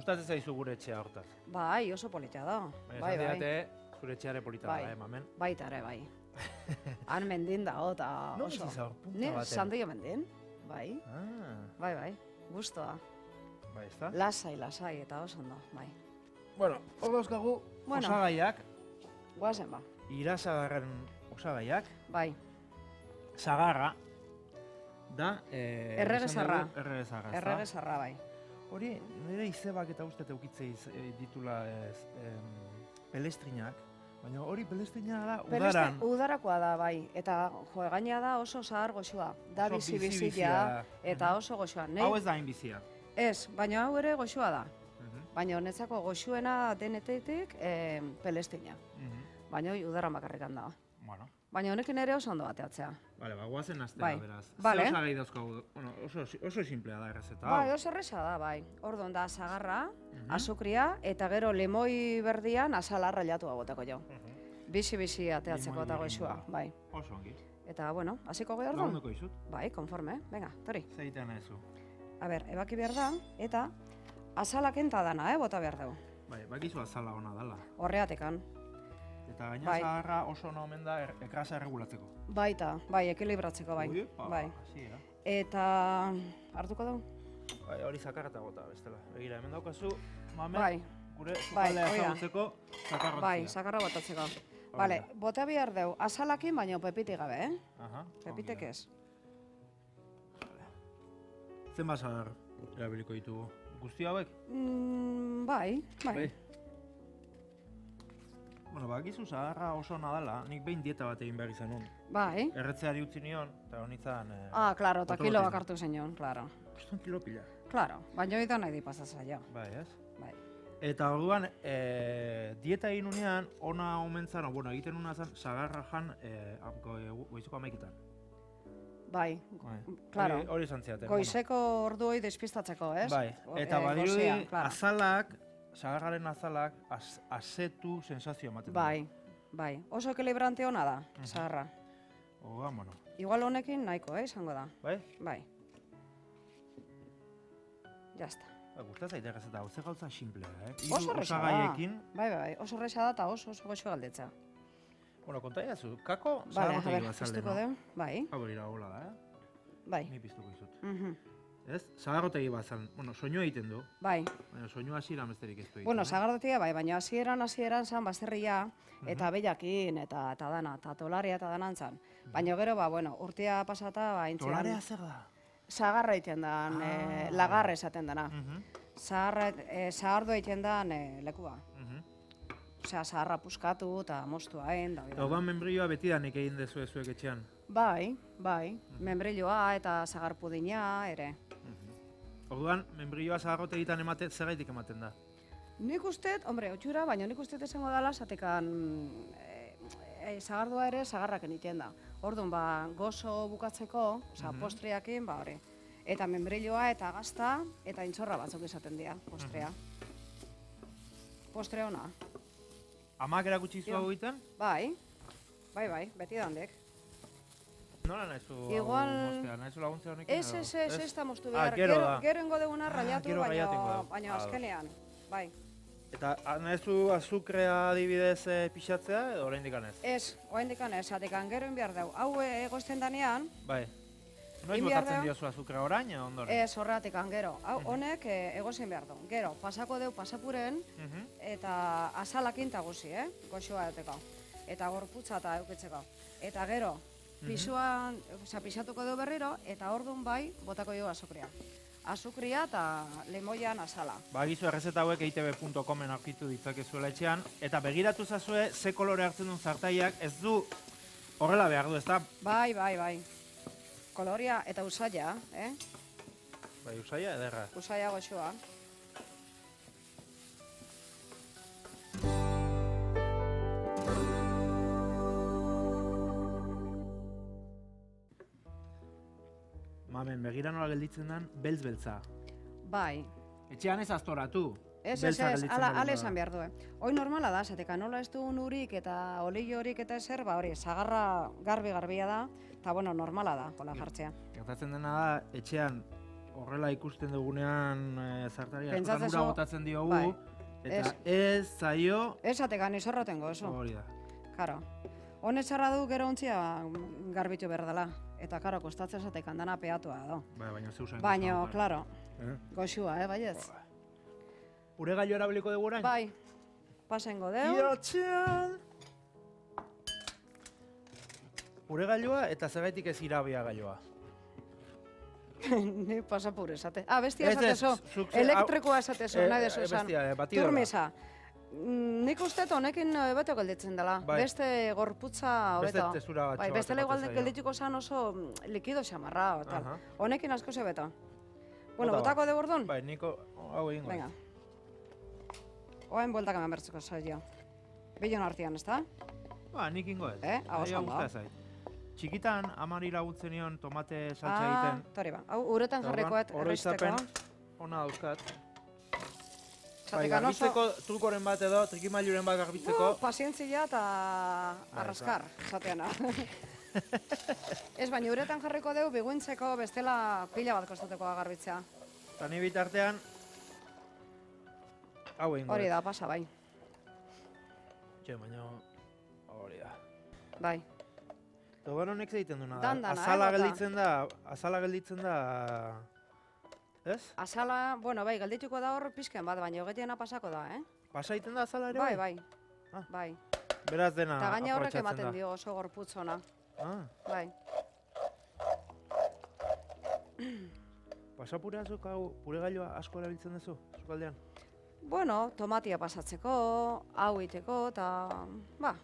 Gustatzen zaizu gure etxea hortaz. Bai, oso polita da. Baina Bai, bai. zure etxeare polita Bai. da, eh, mamen. Baita ere, bai. Han mendin dago, eta Non oso. bizi zaur, punta Ni baten? sandio mendin, bai. Ah, Bai, bai. Gustoa. bai, ezta? Lasai, lasai, eta oso ondo, bai. Bueno, hor dauzkagu Bueno. osagaiak, Guazen ba, irasagarren osagaiak, bai. sagarra, da... Eh, Errege dugu, Errege bai. Hori, nire izebak eta uste eukitze iz, e, ditula ez, em, pelestrinak, baina hori pelestrina da udaran. udarakoa da, bai. Eta jo, gaina da oso zahar goxua. Da bizi bizia, eta Mhm. oso goxua. Nei, Hau ez da bizia. ez, baina hau ere goxua da. Mhm, Baina honetzako goxuena denetetik eh, pelestina. mhm. Baina hoi udaran bakarrikan da. Bueno, Baina honekin ere oso ondo bateatzea. Vale, ba, guazen astea, Bai. beraz. Vale. Zer osagai dauzkagu, bueno, oso, oso simplea da errezeta. Bai, oso erresa da, bai. Ordon da sagarra, Mhm. azukria, eta gero lemoi berdian azala rallatu agoteko jo. Mhm. Bizi-bizi ateatzeko eta goxua, da. bai. Oso ongi. Eta, bueno, hasiko goi ordon? Lagunduko izut, Bai, konforme, venga, tori. zeiten nahizu. A ber, ebaki behar da, eta azalak enta dana, eh, bota behar dugu. Bai, bakizu azala ona dala. Horreatekan. Eta gaina Bai. zaharra oso ona omen da er, ekrasa erregulatzeko. Baita, bai, ekilibratzeko, bai. Uiepa, Bai. hasi, eh? Eta hartuko dugu? Bai, hori zakarreta gota bestela. Begira, hemen daukazu, mamen, Bai, gure Bai, hori da. ezagutzeko zakarrotzia. bai, sakarra botatzeko. Vale, bota behar dugu, azalakin baino pepitik gabe, eh? Aha, Pepitek ez. Zenbat zahar erabiliko ditugu? Guzti hauek? Mm, bai, bai. Bueno, bakizu zaharra oso ona dela, nik behin dieta bat egin behar izan nun. Bai. Erretzeari utzi nion, eta honitzan... Eh, Ah, claro, eta kilo bakartu zenion, claro. Boston kilo pila. Claro, baina hori nahi di pasatza jo. Bai, ez? Bai. Eta orduan, e, dieta egin unean, ona omentzan, bueno, egiten una zan, sagarra jan, e, go, goizuko amaiketan. Bai, Bai. Claro. Hori, hori izan ziaten. goizeko orduoi despistatzeko, ez? Bai, eta eh, badirudi goizean, claro. azalak, sagarraren azalak, az, azetu sensazio ematen. du. Bai, bai. Oso ekilibrante ona da, Mhm. zaharra. Oga, bueno. Igual honekin nahiko, eh, izango da. Bai? Bai. Ya está. Ba, Gustatzen zaite gazeta, hau ze gauza simplea, eh? Oso erresa da. Bai, bai, bai. Oso erresa da eta oso oso goxo galdetza. bueno, konta zu, kako Vale, a zagarrotegi ber, bat zalde, piztuko no? dugu. Bai, Hau hori da, hola da, eh? bai. Ni piztuko izut. Mhm. Ez? Zagarrotegi bat zan, bueno, soinu egiten du, Bai. baina soinu hasiera besterik ez du egiten. Bueno, eh? sagardotia bai, baina hasieran hasieran zan baserria eta bellakin eta eta dana, eta tolaria eta danan zan. Baina gero, ba, bueno, urtea pasata, ba, intzian, Tolarea zer da? sagarra egiten dan, eh, Ah. lagar esaten dana. Mhm, Zaharra, eh, egiten dan eh, lekua. mhm. Osea, zaharra puskatu eta moztu hain, da. Eta orduan membrioa beti da nik egin dezu zuek etxean. Bai, bai, membrilloa eta zagar pudina ere. Orduan, membrioa zagarrotegitan emate, zergaitik ematen da. Nik usteet, hombre, otxura, baina nik usteet esango dela, zatekan e, e, zagardua ere zagarrak egiten da. Orduan, ba, gozo bukatzeko, osea, postreakin, ba, hori. Eta membrilloa eta gazta, eta intxorra batzuk izaten dira, postrea. Postre ona. Amak erakutsi zu Jo. hau egiten? Bai, bai, bai, beti dandek. Nola nahizu Igual- hau moztea? Nahizu laguntzea honekin? Ez, ez, ez, ez da moztu Ah, behar. gero gero, da. gero ingo deguna raiatu, gero baina, baina azkenean. Bai. Eta ah, nahizu azukrea adibidez e, pixatzea edo oraindik ez? Ez, oraindik ez, zatekan gero inbiar dau. Hau eh, egozten danean, Bai. Noiz Egin behar botatzen diozu azukrea orain ondoren? Ez horretik gero. Hau, honek e, egozen behar du. Gero, pasako deu pasapuren Mhm. eta azalakin ta guzi, eh? Goxua dateko. Eta gorputza eta eukitzeko. Eta gero, pisuan, osea, pisatuko deu berriro, eta ordun bai, botako jo azukria. Azukria eta lemoian azala. Ba, gizu errezeta hauek eitb.comen aurkitu ditzakezuela etxean, eta begiratu zazue ze kolore hartzen duen zartaiak, ez du horrela behar du, ez da? Bai, bai, bai. Koloria eta usaia, eh? Bai, usaia ederra. Usaia goxua. Mamen, begira nola gelditzen den, beltz-beltza. Bai, Etxean ez aztoratu. Ez, ez, beltza ez, ala, ala esan behar du, eh? Hoi normala da, zateka nola ez du urik eta olio horik eta ezer, ba hori, zagarra garbi-garbia da, eta bueno, normala da, hola jartzea. Gertatzen dena da, etxean horrela ikusten dugunean e, zartari askotan ura botatzen diogu, bai. eta ez zaio Esatekan izorratengo, eso. hori da. Karo. Hone txarra du gero ontzia mm, garbitu behar dela. Eta karo, kostatzen esatekan dana peatua da. Bai, baina zeu zain. Baina, klaro, Eh? goxua, eh, baietz? Ure gailu erabiliko dugu orain? Bai, pasengo deu. Iotxean! Ure gailua eta zergaitik ez irabia gailua. Ni pasapur esate. Ah, bestia Ez, ez, esatezo. zuk ze- Elektrikoa esatezo, Eh, nahi eh, dezu esan. eh. Turmesa. Mm, Nik uste dut honekin eh, beto gelditzen dela. Bai. Beste gorputza Beste hobeto. textura batxo Bai, ematen zaio. geldituko zan oso mm, likido xamarra. Tal. Aha. Honekin asko ze beto. Bueno, Bota botako de bordun? Bai, niko hau egingo. Venga. Oain bueltak eman bertzeko saio. Bilon artean, ezta? Ba, nik ingo ez. Eh, hau gusta zait. Txikitan, amari laguntzen nion tomate saltza Ah, egiten. tori ba. Hau, uretan Eta jarrikoet orduan, erristeko. oroitzapen Ona dauzkat. Bai, garbitzeko trukoren bat edo, trikimailuren bat garbitzeko. Uh, pazientzia eta arraskar, zateana. Ez, baina uretan jarriko dugu biguintzeko bestela pila bat kostatuko da garbitzea. Eta ni bitartean, hau egingo Hori da, pasa, bai. Txe, baina hori da. Bai. Eta honek egiten duena da. Dan-dana, eh, azala bota. gelditzen da, azala gelditzen da... Ez? Azala, bueno, bai, geldituko da hor pizken bat, baina hogetiena pasako da, eh? Pasa egiten da azala ere? Bai, bai. Ah. Bai. Beraz dena Eta gaina horrek ematen da. dio oso gorputz ona. Ah, Bai. pasapura zuk hau, pure gailua asko erabiltzen duzu, zukaldean? Bueno, tomatia pasatzeko, hau iteko, eta, ba,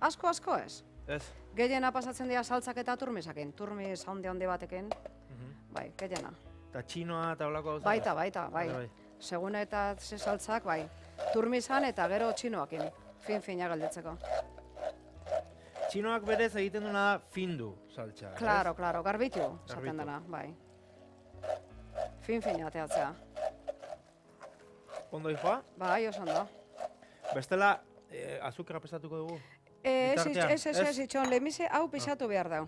asko asko ez. Ez? Gehiena pasatzen dira saltzak eta turmisakin. Turmis handi handi batekin, Mhm. bai, gehiena. Eta txinoa eta holako gauza. Baita, baita, bai. bai. Segun eta ze saltzak, bai. Turmisan eta gero txinoakin. Fin-fina galdetzeko. Txinoak berez egiten duena da findu saltza. ez? Claro, claro, garbitu, esaten dena, bai. Fin-fina ateatzea. Ondo joa? Bai, oso ondo. Bestela, eh, azukra pesatuko dugu. Ez, ez, ez, ez? itxon, lehenbize hau pixatu behar dau.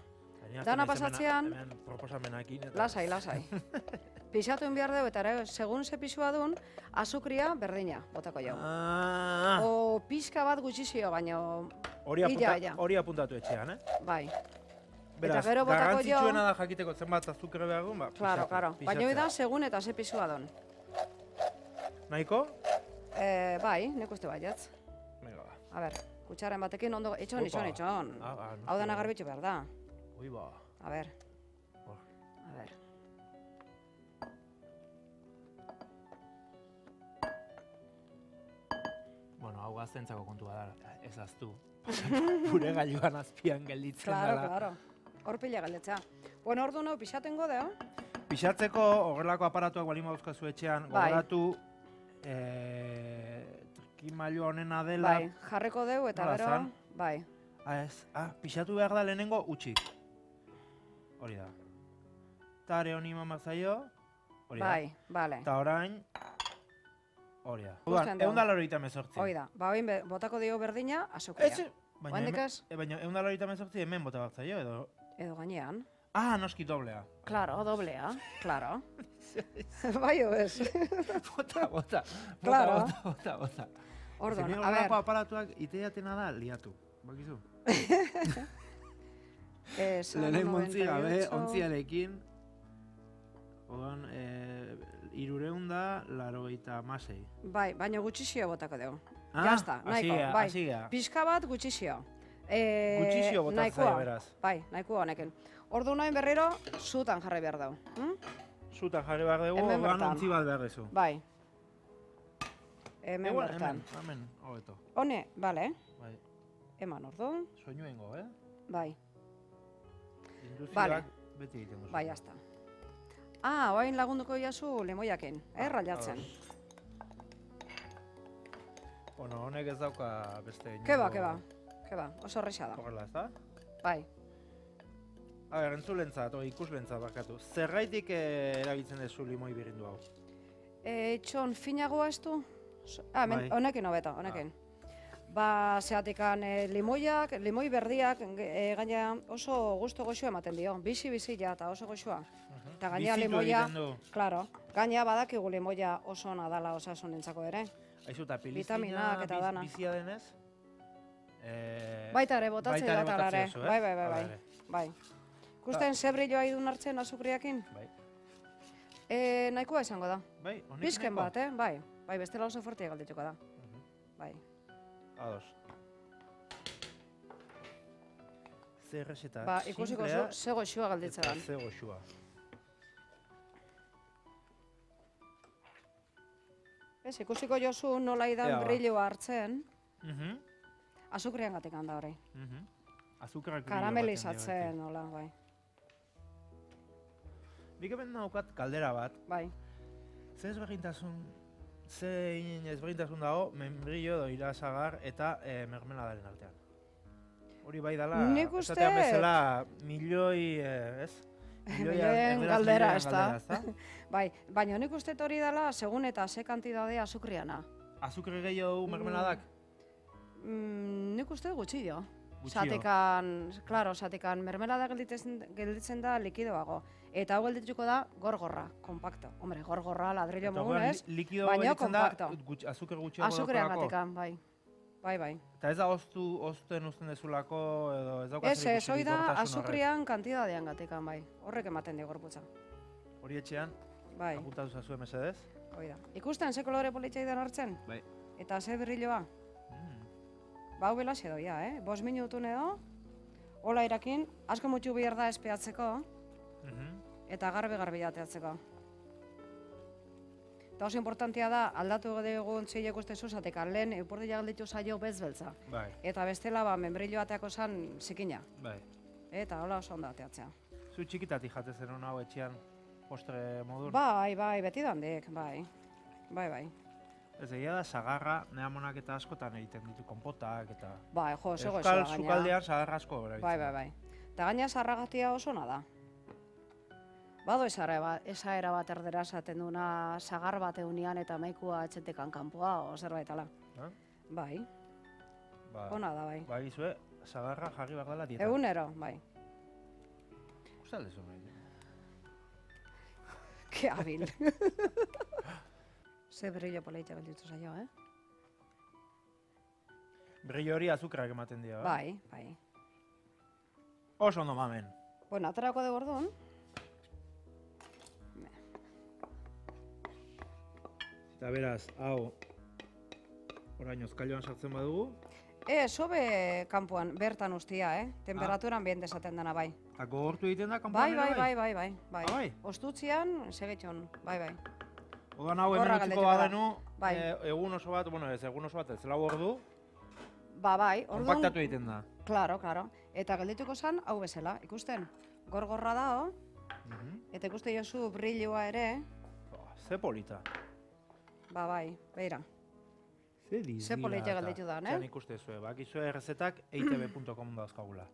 Dana pasatzean- proposamenakin eta... Lasai, lasai. Pixatu egin behar dugu, eta ere, segun ze pisua duen, azukria berdina, botako jau. Ah, O pixka bat gutxizio, baino, hori, apunta, hori apuntatu etxean, eh? bai. Beraz, gero botako jo- da jakiteko zenbat azukre behar duen, ba, Claro, claro. Baina da, segun eta ze pisua duen. Nahiko? Eh, bai, nik uste baietz. Venga, ba. A ber, kutxaren batekin ondo, itxon, Opa. itxon. Ah, noski. Hau dana garbitxu behar da. Ui, ba. A ber. Hor. A ber. Bueno, hau gaztentzako kontua da, ez aztu. Gure gailuan azpian gelditzen Claro, dela. claro. Hor pila galdetzea. Bueno, ordu nau pixatengo deo. Pixatzeko horrelako aparatuak balin dauzkazu etxean, Bai. gogoratu eh, trikimailu honena dela. Bai, jarriko deu eta gero, bai. Ah, ez, ah, pixatu behar da lehenengo utxik. Hori da. Tare honi mamar zaio, hori da. Bai, bale. Eta orain, hori da. Orduan, du. egun da laroita mezortzi. Hoi da. Ba, oin be- botako dio berdina, azukria. Ez, baina, Oandik hemen- ez? e, baina egun da laroita mezortzi hemen bota bat zaio, edo... Edo gainean. Ah, noski doblea. Claro, doblea, claro. bai, ez. bota, bota. Claro. Bota, bota, bota. Orduan, Zene a ber, horrelako aparatuak iteiatena da liatu. Bakizu? eh, zan Lehen ontzi gabe, 98. ontziarekin. Orduan, eh, irureun da, laro eta masei. Bai, baina gutxizio botako dugu. Ah, Jazta, nahiko, hasi gea, bai. hasi gea. Pixka bat gutxizio. E, Gutxizio botatzen nahikoa. zaio, beraz. Bai, nahikoa honekin. Ordu nahi berriro, zutan jarri behar dau. Hm? Zutan jarri behar dugu, bertan. ontzi bat behar duzu. Bai. Hemen Igual, bertan. hemen, hemen, hobeto. Hone, bale, Bai, eman ordu. soinuengo, eh? Bai, Induzioak beti egiten duzu. bai, jazta. Ah, oain lagunduko jazu lemoiakin, eh, raiatzen. Bueno, honek ez dauka beste inongo... Keba, keba, keba, oso horreixa da. Horrela, ez da? Bai, A ber, entzulentzat, o ikuslentzat bakatu. Zergaitik eh, erabiltzen duzu limoi birindu hau? e, txon finagoa ez du? Ah, men, Bai. honekin hobeto, honekin. Ba, zeatikan e, limoiak, limoi berdiak, e, gaina oso gusto goxua ematen dio. Bizi-bizi ja, eta oso goxua. Mhm. Eta gaina Bizitu limoia, claro, gaina badakigu limoia oso ona dala osasunentzako ere. Aizu, eta Vitaminak eta dana. bizia denez? Eh, Baita ere, botatzea bat ala ere. botatzea zu, ez? Bai, bai, bai, bai. Bai. Ikusten ze brilloa idun hartzen azukriakin? Bai. E, nahikoa izango da. Bai, honekin Bizken bat, eh? Bai. Bai, bestela oso fortia galdituko da. Mhm. Bai. Ados. Zer errezeta Ba, ikusiko zu, ze goxua galditzen eta dan. ze goxua. Ez, ikusiko jozu nola idan ba. brilloa hartzen, Mhm. azukrian gatik handa hori. Mhm. Azukrak Karamelizatzen, nola, bai. Nik hemen naukat kaldera bat. Bai. Ze ezberdintasun, zein ezberdintasun dago membrillo edo irasagar eta e, mermeladaren artean. Hori bai dala, Nik esatean uste- bezala milioi, eh, ez? Erderaz galdera, galdera, ezta? Bai, baina nik uste hori dela, segun eta ze kantidade azukriana. Azukre gehiago du mermeladak? Mm, nik uste gutxillo. Gutxio. Zatekan, claro, zatekan mermelada gelditzen, gelditzen da likidoago. Eta hau geldituko da gorgorra, kompakto. Hombre, gorgorra ladrillo mogun, orduan ez? li- likido Baina kompakto. gutx, azukre gutxiago Azukrean gatekan, bai. Bai, bai. Eta ez da oztu, ozten uzten dezulako, edo ez dauka Ez, zer ez, hoi da azukrian kantidadean gatekan, bai. Horrek ematen di gorputza. Hori etxean, Bai, apuntatu zazue mesedez. hoi da. Ikusten ze kolore politxai den hartzen? Bai. Eta ze berriloa? Mm. Ba, hau belaxe doia, eh? Bos minutu edo, hola irakin, asko mutxu behar da espeatzeko. Eta garbi-garbi jateatzeko. Eta oso importantia da, aldatu dugun txilek uste zuzatek, lehen eupordila galditu zaio bezbeltza. Bai, Eta bestela, ba, membrillo ateako zan zikina. bai. Eta hola oso ondo ateatzea. Zu txikitatik jate zen hau etxean postre modun. Bai, bai, beti dandik, bai. Bai, bai. Ez egia da, sagarra, neamonak eta askotan egiten ditu konpotak eta... Bai, jo, ze Euskal sukaldean sagarra asko. Bai, bai, bai. Eta gaina sarragatia oso da. Bado esara ba, esaera bat erdera esaten duna sagar bat eunian eta maikua etxetekan kanpoa, o zerbait ala. Ah? Bai, Ba, ona da, bai. ba egizue, sagarra jarri behar dela dietan. Egunero, bai. Uste aldezu nahi. Ke habil. Ze brillo poleite gelditu zaio, eh? Brillo hori azukrak ematen dira, Bai, bai. Oso ondo mamen. Bueno, aterako de gordon. Eta beraz, hau, orain ozkailoan sartzen badugu, E, sobe kanpoan, bertan ustia, eh? Temperaturan bien desaten dana, bai. eta gogortu egiten da Bai, kanpoan bai, ere bai, bai, bai, bai. Ah, bai? Ostutzian, segetxon, bai, bai. Odan hau hemen utziko da. badenu, Bai. eh, egun oso bat, bueno, ez egun oso bat, ez lau ordu, Ba, bai, orduan, konpaktatu egiten da. Claro, claro. Eta geldituko zan, hau bezala, ikusten. Gorgorra dao, Mhm. eta ikuste jozu brilloa ere, Oh, ze polita. Ba bai, beira. Ze dizila. Ze polita galdetu da, ne? Zean ikuste zuen, bakizue errezetak eitb.com dauzkagula.